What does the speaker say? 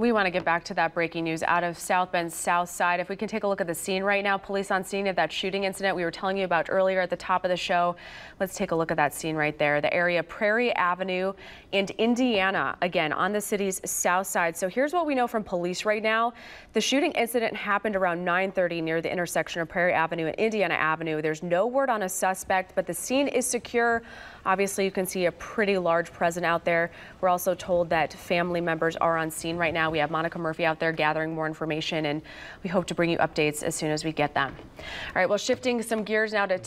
We want to get back to that breaking news out of South Bend's south side. If we can take a look at the scene right now, police on scene of that shooting incident we were telling you about earlier at the top of the show. Let's take a look at that scene right there. The area Prairie Avenue and Indiana, again, on the city's south side. So here's what we know from police right now. The shooting incident happened around 930 near the intersection of Prairie Avenue and Indiana Avenue. There's no word on a suspect, but the scene is secure. Obviously, you can see a pretty large presence out there. We're also told that family members are on scene right now. We have Monica Murphy out there gathering more information, and we hope to bring you updates as soon as we get them. All right, well, shifting some gears now to